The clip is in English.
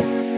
Bye.